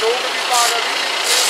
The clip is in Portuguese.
novo que paga